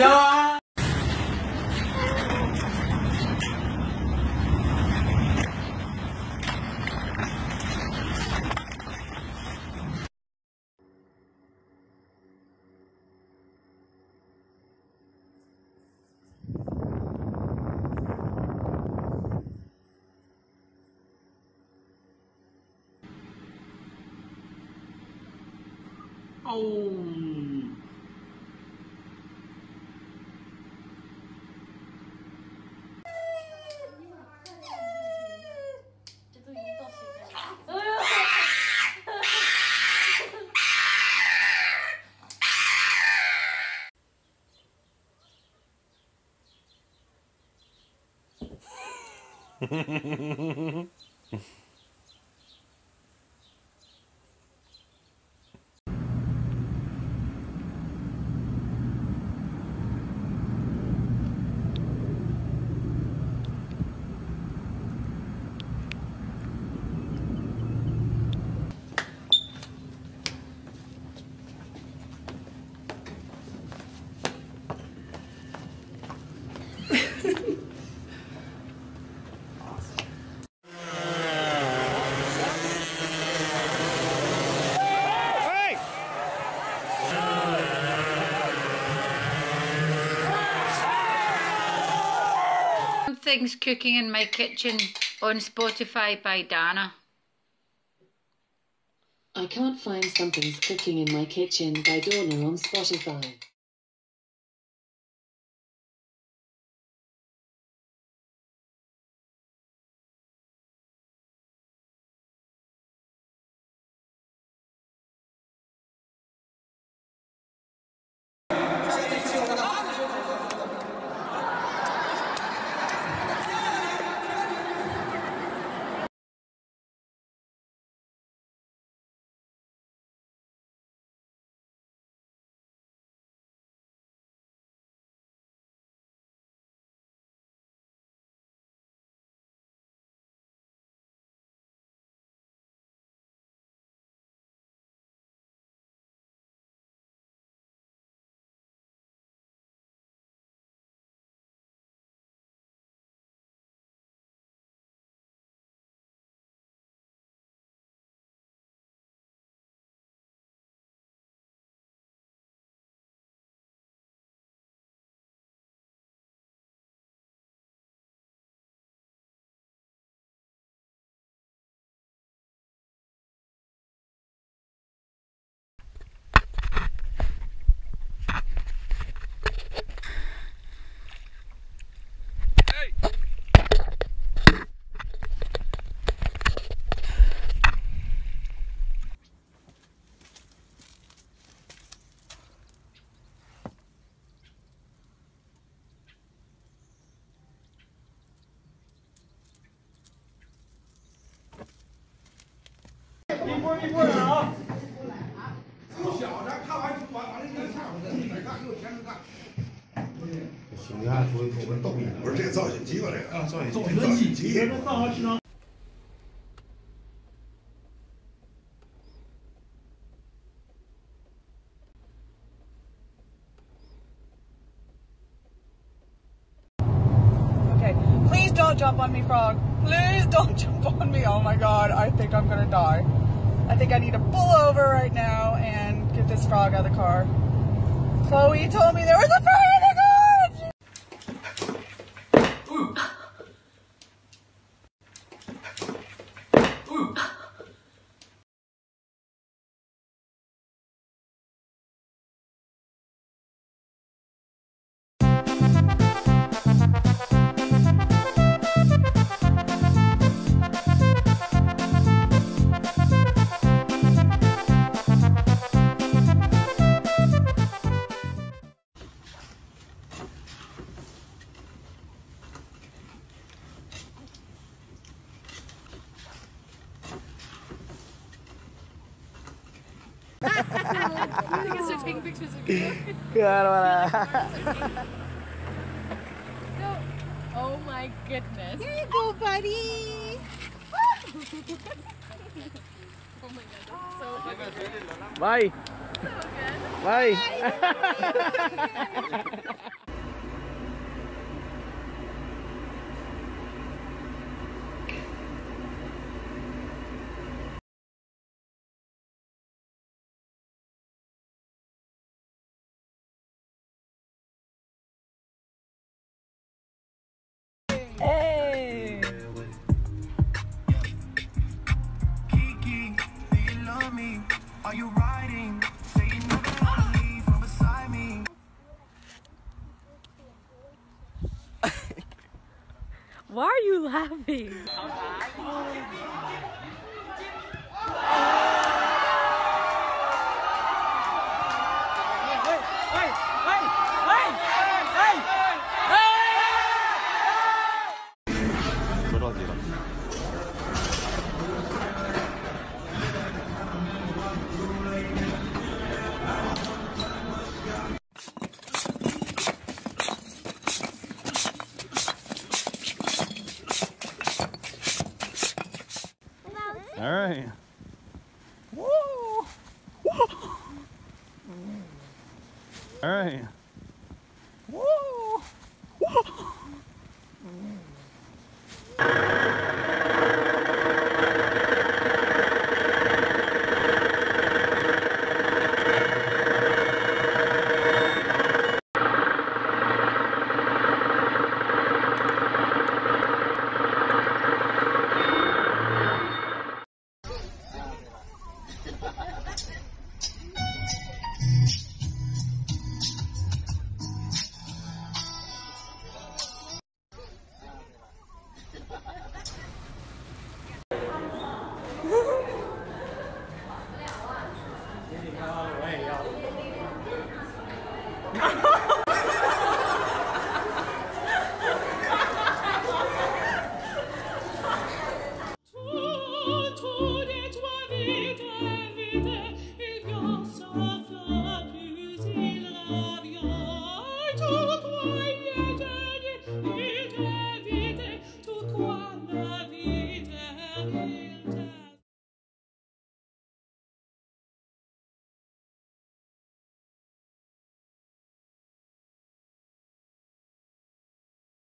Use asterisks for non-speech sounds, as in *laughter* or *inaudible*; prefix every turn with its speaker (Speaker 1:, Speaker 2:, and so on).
Speaker 1: No. 哦。
Speaker 2: 这都已经到学校了。
Speaker 3: Things Cooking in My Kitchen on Spotify by Dana.
Speaker 4: I can't find Something's Cooking in My Kitchen by Donna on Spotify.
Speaker 5: 行啊，所以我们逗你，
Speaker 6: 不是这个造型机吧？这个
Speaker 5: 啊，造型
Speaker 6: 造
Speaker 5: 造
Speaker 6: 型机，
Speaker 1: Okay, please don't jump on me, frog. Please don't jump *laughs* on me. Oh my god, I think I'm gonna die. I think I need to pull over right now and get this frog out of the car. Chloe told me there
Speaker 2: You can start taking pictures of you.
Speaker 6: Kaya wala.
Speaker 2: Oh my goodness.
Speaker 1: Here you go, buddy.
Speaker 2: Oh my god, that's so funny.
Speaker 6: Bye.
Speaker 2: So good.
Speaker 6: Bye.
Speaker 1: Hey. *laughs*
Speaker 7: Are you riding? Say you never wanna leave from beside me. *laughs*
Speaker 2: Why are you laughing?
Speaker 5: All right. Woo! *gasps* All right.